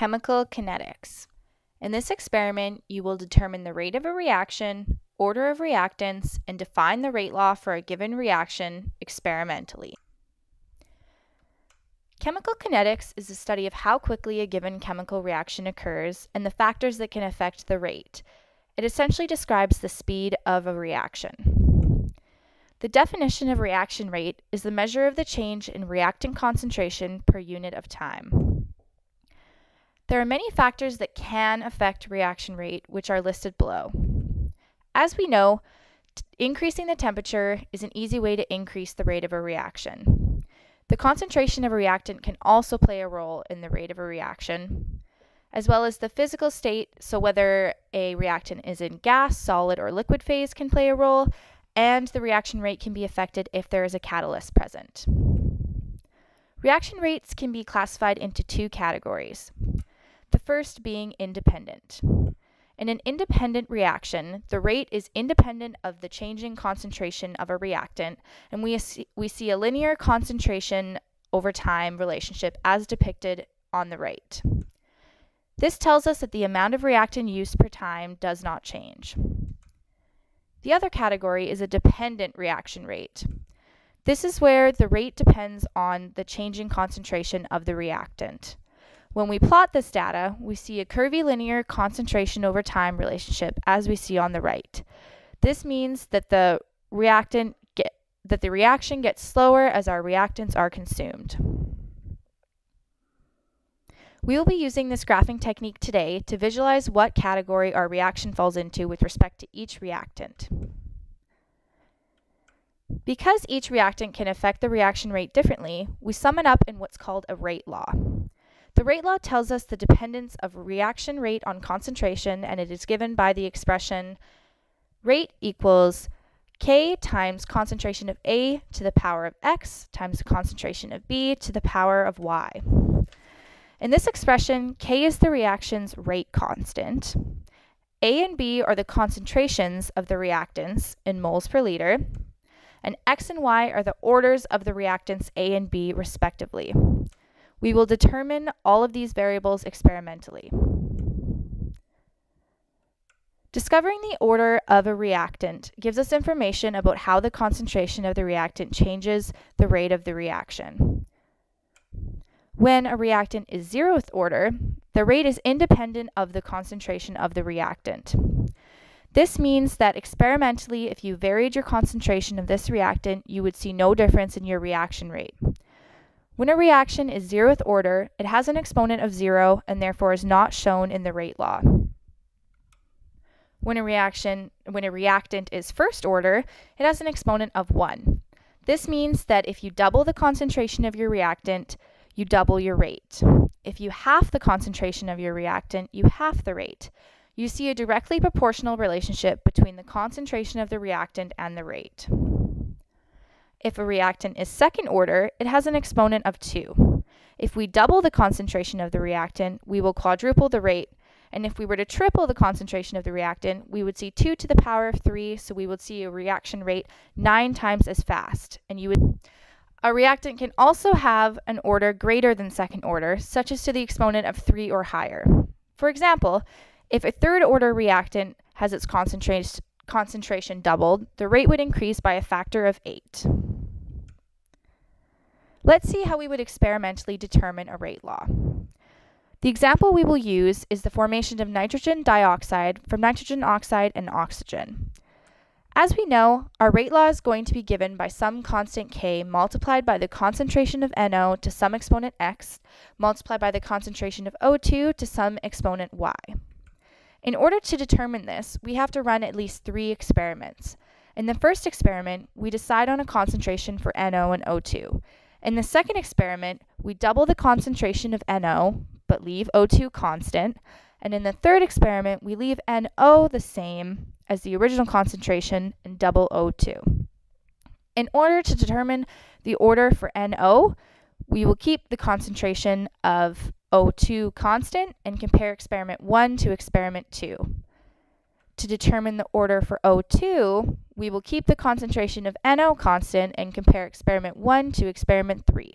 Chemical kinetics. In this experiment, you will determine the rate of a reaction, order of reactants, and define the rate law for a given reaction experimentally. Chemical kinetics is the study of how quickly a given chemical reaction occurs and the factors that can affect the rate. It essentially describes the speed of a reaction. The definition of reaction rate is the measure of the change in reactant concentration per unit of time. There are many factors that can affect reaction rate, which are listed below. As we know, increasing the temperature is an easy way to increase the rate of a reaction. The concentration of a reactant can also play a role in the rate of a reaction, as well as the physical state, so whether a reactant is in gas, solid, or liquid phase can play a role, and the reaction rate can be affected if there is a catalyst present. Reaction rates can be classified into two categories the first being independent. In an independent reaction, the rate is independent of the changing concentration of a reactant, and we, we see a linear concentration over time relationship as depicted on the right. This tells us that the amount of reactant use per time does not change. The other category is a dependent reaction rate. This is where the rate depends on the changing concentration of the reactant. When we plot this data, we see a curvilinear concentration over time relationship as we see on the right. This means that the reactant get, that the reaction gets slower as our reactants are consumed. We will be using this graphing technique today to visualize what category our reaction falls into with respect to each reactant. Because each reactant can affect the reaction rate differently, we sum it up in what's called a rate law. The rate law tells us the dependence of reaction rate on concentration, and it is given by the expression rate equals K times concentration of A to the power of X times the concentration of B to the power of Y. In this expression, K is the reaction's rate constant. A and B are the concentrations of the reactants in moles per liter, and X and Y are the orders of the reactants A and B respectively. We will determine all of these variables experimentally. Discovering the order of a reactant gives us information about how the concentration of the reactant changes the rate of the reaction. When a reactant is zeroth order, the rate is independent of the concentration of the reactant. This means that experimentally, if you varied your concentration of this reactant, you would see no difference in your reaction rate. When a reaction is zeroth order, it has an exponent of zero and therefore is not shown in the rate law. When a reaction, when a reactant is first order, it has an exponent of one. This means that if you double the concentration of your reactant, you double your rate. If you half the concentration of your reactant, you half the rate. You see a directly proportional relationship between the concentration of the reactant and the rate. If a reactant is second order, it has an exponent of 2. If we double the concentration of the reactant, we will quadruple the rate. And if we were to triple the concentration of the reactant, we would see 2 to the power of 3, so we would see a reaction rate 9 times as fast. And you would a reactant can also have an order greater than second order, such as to the exponent of 3 or higher. For example, if a third order reactant has its concentration doubled, the rate would increase by a factor of 8. Let's see how we would experimentally determine a rate law. The example we will use is the formation of nitrogen dioxide from nitrogen oxide and oxygen. As we know, our rate law is going to be given by some constant K multiplied by the concentration of NO to some exponent X multiplied by the concentration of O2 to some exponent Y. In order to determine this, we have to run at least three experiments. In the first experiment, we decide on a concentration for NO and O2. In the second experiment, we double the concentration of NO, but leave O2 constant. And in the third experiment, we leave NO the same as the original concentration and double O2. In order to determine the order for NO, we will keep the concentration of O2 constant and compare experiment 1 to experiment 2. To determine the order for O2, we will keep the concentration of NO constant and compare experiment 1 to experiment 3.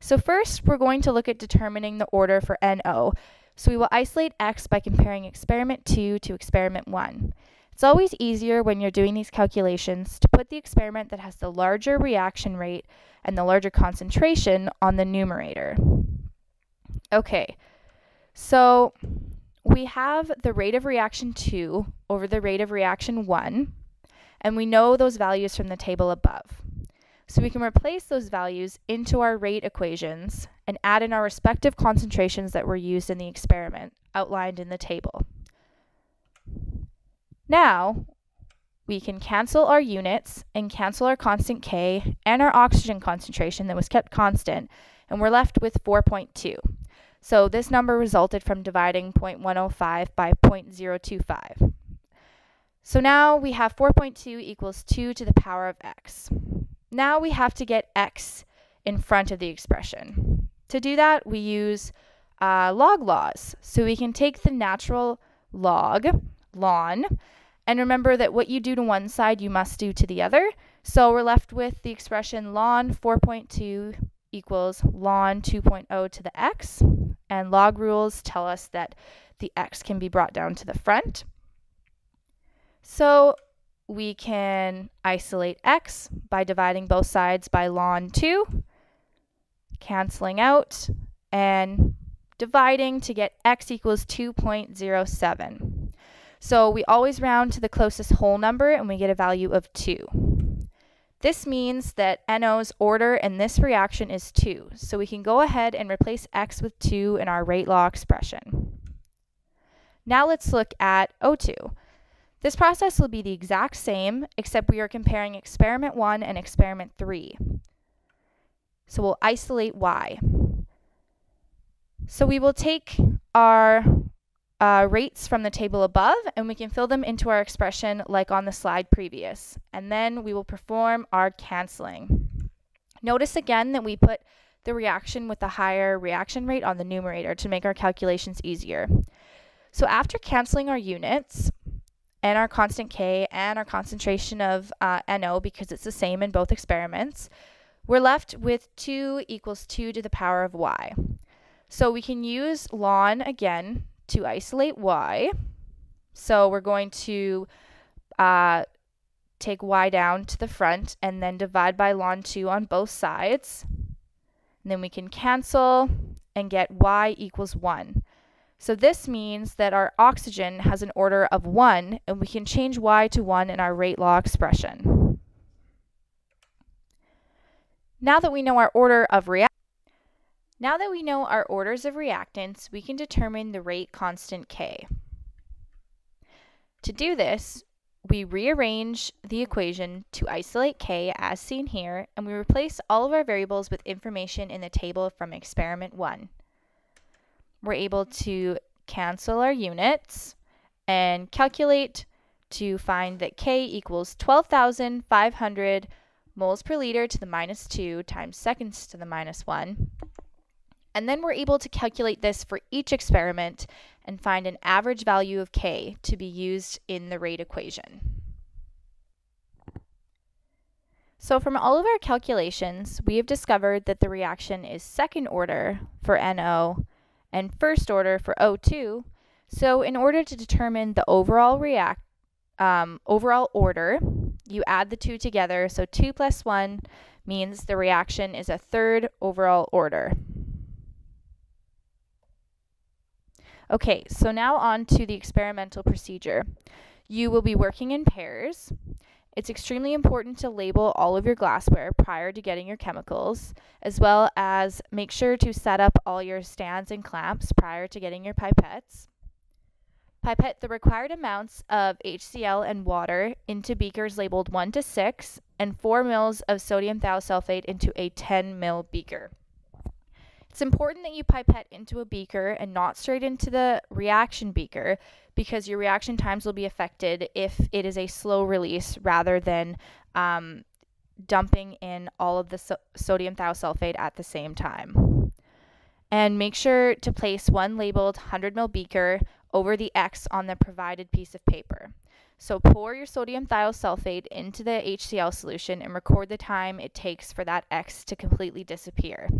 So first, we're going to look at determining the order for NO. So we will isolate X by comparing experiment 2 to experiment 1. It's always easier when you're doing these calculations to put the experiment that has the larger reaction rate and the larger concentration on the numerator. Okay, so we have the rate of reaction 2 over the rate of reaction 1, and we know those values from the table above. So we can replace those values into our rate equations and add in our respective concentrations that were used in the experiment outlined in the table. Now, we can cancel our units and cancel our constant K and our oxygen concentration that was kept constant, and we're left with 4.2. So this number resulted from dividing 0.105 by 0.025. So now we have 4.2 equals 2 to the power of x. Now we have to get x in front of the expression. To do that, we use uh, log laws. So we can take the natural log, ln, and remember that what you do to one side, you must do to the other. So we're left with the expression ln 4.2 equals ln 2.0 to the x. And log rules tell us that the x can be brought down to the front. So we can isolate x by dividing both sides by ln 2, canceling out, and dividing to get x equals 2.07. So we always round to the closest whole number and we get a value of 2. This means that NO's order in this reaction is 2, so we can go ahead and replace x with 2 in our rate law expression. Now let's look at O2. This process will be the exact same, except we are comparing experiment 1 and experiment 3. So we'll isolate y. So we will take our uh, rates from the table above and we can fill them into our expression like on the slide previous. And then we will perform our canceling. Notice again that we put the reaction with the higher reaction rate on the numerator to make our calculations easier. So after canceling our units, and our constant K and our concentration of uh, NO because it's the same in both experiments, we're left with 2 equals 2 to the power of y. So we can use ln again to isolate y. So we're going to uh, take y down to the front and then divide by ln 2 on both sides. And then we can cancel and get y equals 1. So this means that our oxygen has an order of 1, and we can change y to 1 in our rate law expression. Now that we know our order of reactants, now that we know our orders of reactants, we can determine the rate constant K. To do this, we rearrange the equation to isolate K as seen here, and we replace all of our variables with information in the table from experiment 1 we're able to cancel our units and calculate to find that K equals 12,500 moles per liter to the minus 2 times seconds to the minus 1. And then we're able to calculate this for each experiment and find an average value of K to be used in the rate equation. So from all of our calculations, we have discovered that the reaction is second order for NO and first order for O2. So in order to determine the overall react um, overall order, you add the two together. So 2 plus 1 means the reaction is a third overall order. Okay, so now on to the experimental procedure. You will be working in pairs. It's extremely important to label all of your glassware prior to getting your chemicals, as well as make sure to set up all your stands and clamps prior to getting your pipettes. Pipette the required amounts of HCl and water into beakers labeled 1 to 6 and 4 mils of sodium thiosulfate into a 10 mil beaker. It's important that you pipette into a beaker and not straight into the reaction beaker because your reaction times will be affected if it is a slow release rather than um, dumping in all of the so- sodium thiosulfate at the same time. And make sure to place one labeled 100 ml beaker over the X on the provided piece of paper. So pour your sodium thiosulfate into the HCl solution and record the time it takes for that X to completely disappear.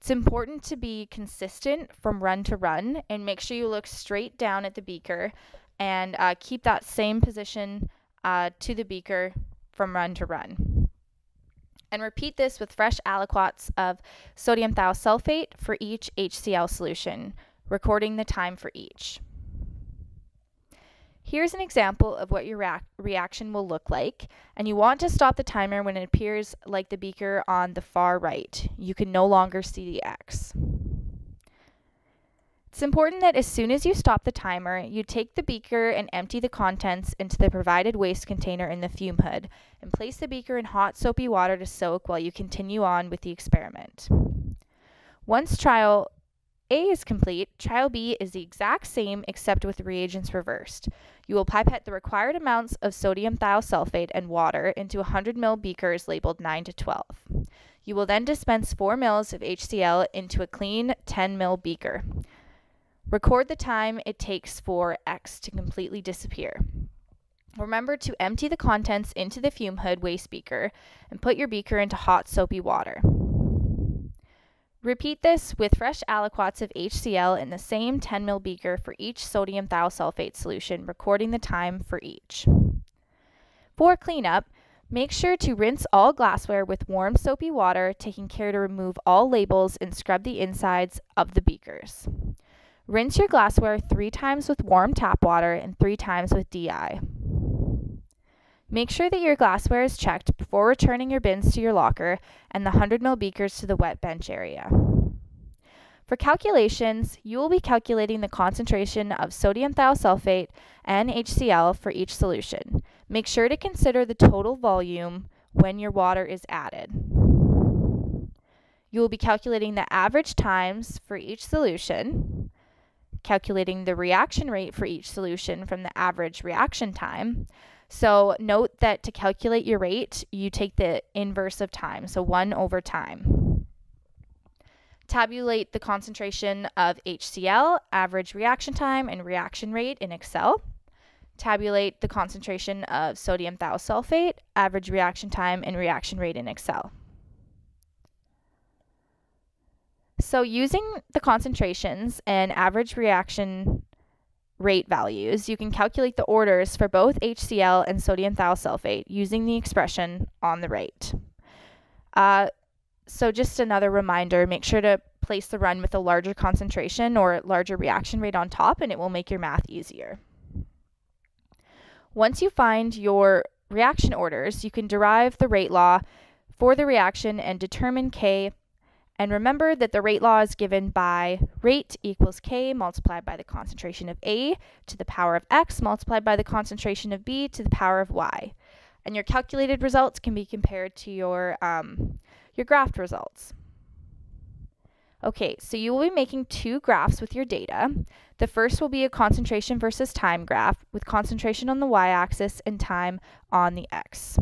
It's important to be consistent from run to run and make sure you look straight down at the beaker and uh, keep that same position uh, to the beaker from run to run. And repeat this with fresh aliquots of sodium thiosulfate for each HCl solution, recording the time for each. Here's an example of what your reaction will look like, and you want to stop the timer when it appears like the beaker on the far right. You can no longer see the X. It's important that as soon as you stop the timer, you take the beaker and empty the contents into the provided waste container in the fume hood, and place the beaker in hot soapy water to soak while you continue on with the experiment. Once trial a is complete, trial B is the exact same except with reagents reversed. You will pipette the required amounts of sodium thiosulfate and water into 100 ml beakers labeled 9 to 12. You will then dispense 4 ml of HCl into a clean 10 ml beaker. Record the time it takes for X to completely disappear. Remember to empty the contents into the fume hood waste beaker and put your beaker into hot soapy water. Repeat this with fresh aliquots of HCl in the same 10 ml beaker for each sodium thiosulfate solution, recording the time for each. For cleanup, make sure to rinse all glassware with warm soapy water, taking care to remove all labels and scrub the insides of the beakers. Rinse your glassware three times with warm tap water and three times with DI. Make sure that your glassware is checked before returning your bins to your locker and the 100 ml beakers to the wet bench area. For calculations, you will be calculating the concentration of sodium thiosulfate and HCl for each solution. Make sure to consider the total volume when your water is added. You will be calculating the average times for each solution, calculating the reaction rate for each solution from the average reaction time, so note that to calculate your rate, you take the inverse of time, so 1 over time. Tabulate the concentration of HCl, average reaction time, and reaction rate in Excel. Tabulate the concentration of sodium thiosulfate, average reaction time, and reaction rate in Excel. So using the concentrations and average reaction rate values, you can calculate the orders for both HCl and sodium thiosulfate using the expression on the right. Uh, so just another reminder, make sure to place the run with a larger concentration or larger reaction rate on top and it will make your math easier. Once you find your reaction orders, you can derive the rate law for the reaction and determine K and remember that the rate law is given by rate equals K multiplied by the concentration of A to the power of X multiplied by the concentration of B to the power of Y. And your calculated results can be compared to your, um, your graphed results. Okay, so you will be making two graphs with your data. The first will be a concentration versus time graph with concentration on the y-axis and time on the x.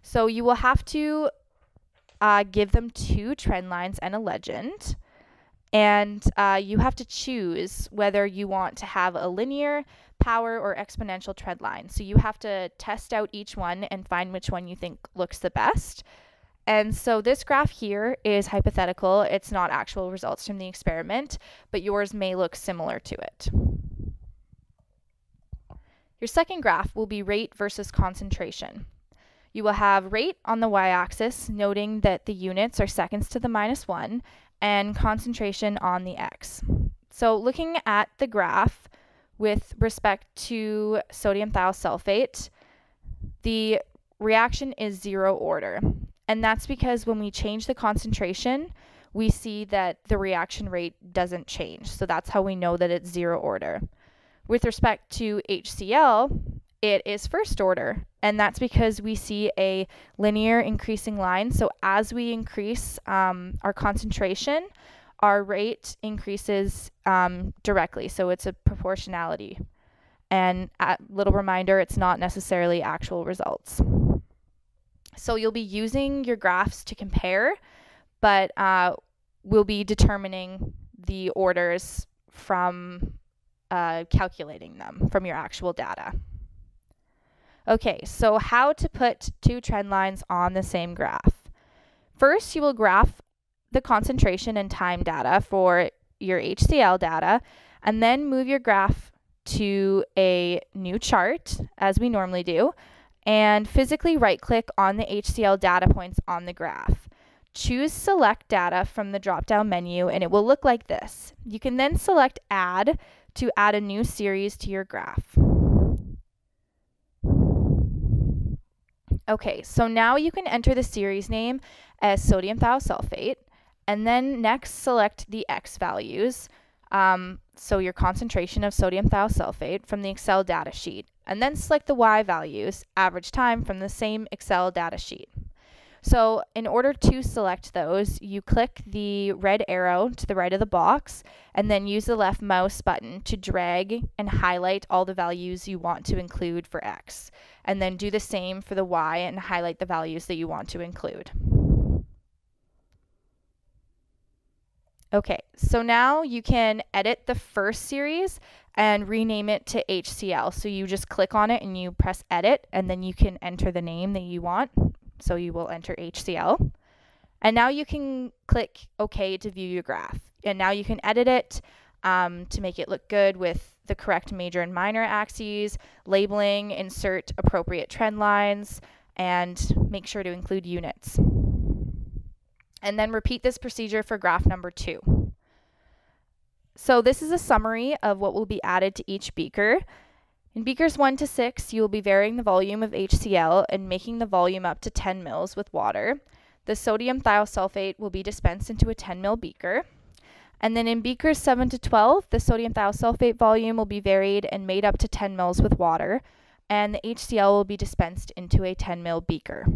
So you will have to uh, give them two trend lines and a legend. And uh, you have to choose whether you want to have a linear, power, or exponential trend line. So you have to test out each one and find which one you think looks the best. And so this graph here is hypothetical. It's not actual results from the experiment, but yours may look similar to it. Your second graph will be rate versus concentration. You will have rate on the y-axis, noting that the units are seconds to the minus 1, and concentration on the x. So looking at the graph with respect to sodium thiosulfate, the reaction is zero order. And that's because when we change the concentration, we see that the reaction rate doesn't change. So that's how we know that it's zero order. With respect to HCl, it is first order. And that's because we see a linear increasing line. So as we increase um, our concentration, our rate increases um, directly. So it's a proportionality. And a little reminder, it's not necessarily actual results. So you'll be using your graphs to compare, but uh, we'll be determining the orders from uh, calculating them from your actual data. Okay, so how to put two trend lines on the same graph. First, you will graph the concentration and time data for your HCl data, and then move your graph to a new chart, as we normally do, and physically right click on the HCl data points on the graph. Choose Select Data from the drop down menu, and it will look like this. You can then select Add to add a new series to your graph. Okay, so now you can enter the series name as sodium thiosulfate, and then next select the X values, um, so your concentration of sodium thiosulfate from the Excel data sheet, and then select the Y values, average time from the same Excel data sheet. So in order to select those, you click the red arrow to the right of the box and then use the left mouse button to drag and highlight all the values you want to include for X. And then do the same for the Y and highlight the values that you want to include. Okay, so now you can edit the first series and rename it to HCl. So you just click on it and you press edit and then you can enter the name that you want. So you will enter HCl. And now you can click OK to view your graph. And now you can edit it um, to make it look good with the correct major and minor axes, labeling, insert appropriate trend lines, and make sure to include units. And then repeat this procedure for graph number two. So this is a summary of what will be added to each beaker. In beakers 1 to 6, you will be varying the volume of HCl and making the volume up to 10 mils with water. The sodium thiosulfate will be dispensed into a 10 ml beaker. And then in beakers 7 to 12, the sodium thiosulfate volume will be varied and made up to 10 mils with water, and the HCl will be dispensed into a 10 ml beaker.